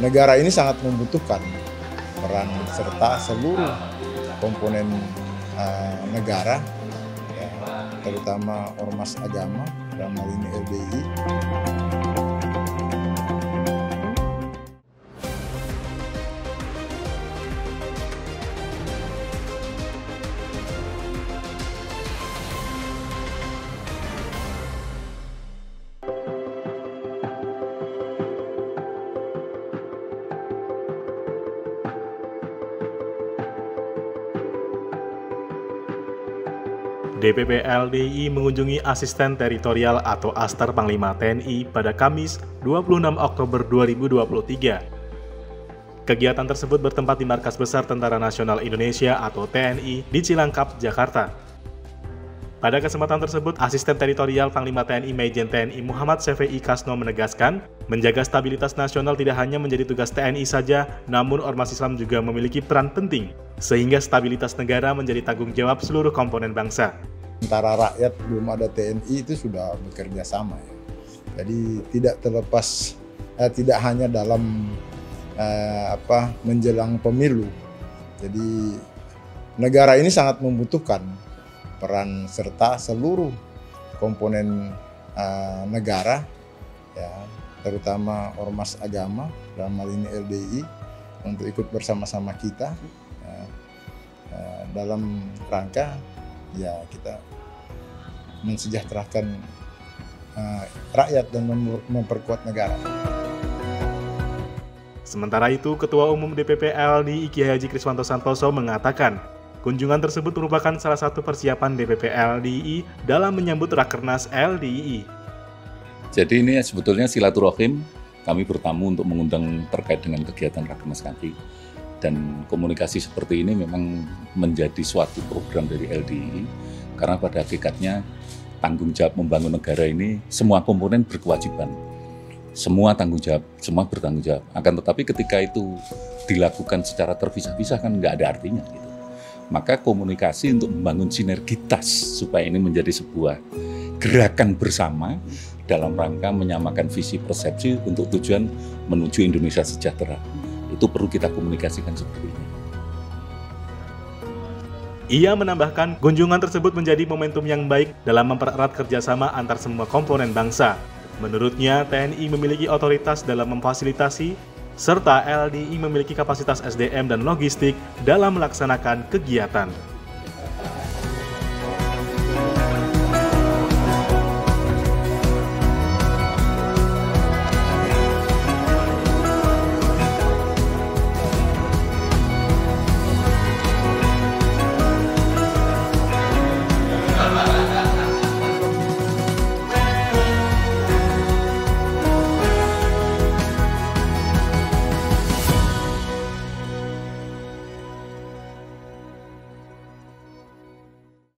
negara ini sangat membutuhkan peran serta seluruh komponen uh, negara, ya, terutama ormas agama dalam hal ini LBI. DPP LDI mengunjungi Asisten Teritorial atau Aster Panglima TNI pada Kamis 26 Oktober 2023. Kegiatan tersebut bertempat di Markas Besar Tentara Nasional Indonesia atau TNI di Cilangkap, Jakarta. Pada kesempatan tersebut, Asisten Teritorial Panglima TNI Majen TNI Muhammad Sefei Kasno menegaskan, menjaga stabilitas nasional tidak hanya menjadi tugas TNI saja, namun Ormas Islam juga memiliki peran penting, sehingga stabilitas negara menjadi tanggung jawab seluruh komponen bangsa. Antara rakyat belum ada TNI itu sudah bekerja sama ya. Jadi tidak terlepas, eh, tidak hanya dalam eh, apa menjelang pemilu. Jadi negara ini sangat membutuhkan peran serta seluruh komponen uh, negara ya terutama ormas agama dalam hal ini LDI untuk ikut bersama-sama kita ya, uh, dalam rangka ya kita mensejahterakan uh, rakyat dan memperkuat negara. Sementara itu, Ketua Umum DPP LDI Kiai Haji Kriswanto Santoso mengatakan, Kunjungan tersebut merupakan salah satu persiapan DPP LDI dalam menyambut Rakernas LDI. Jadi ini sebetulnya silaturahim kami bertamu untuk mengundang terkait dengan kegiatan Rakernas kami. Dan komunikasi seperti ini memang menjadi suatu program dari LDI karena pada hakikatnya tanggung jawab membangun negara ini semua komponen berkewajiban. Semua tanggung jawab semua bertanggung jawab. Akan tetapi ketika itu dilakukan secara terpisah-pisah kan nggak ada artinya gitu maka komunikasi untuk membangun sinergitas supaya ini menjadi sebuah gerakan bersama dalam rangka menyamakan visi persepsi untuk tujuan menuju Indonesia sejahtera. Itu perlu kita komunikasikan seperti ini. Ia menambahkan, kunjungan tersebut menjadi momentum yang baik dalam mempererat kerjasama antar semua komponen bangsa. Menurutnya, TNI memiliki otoritas dalam memfasilitasi serta LDI memiliki kapasitas SDM dan logistik dalam melaksanakan kegiatan.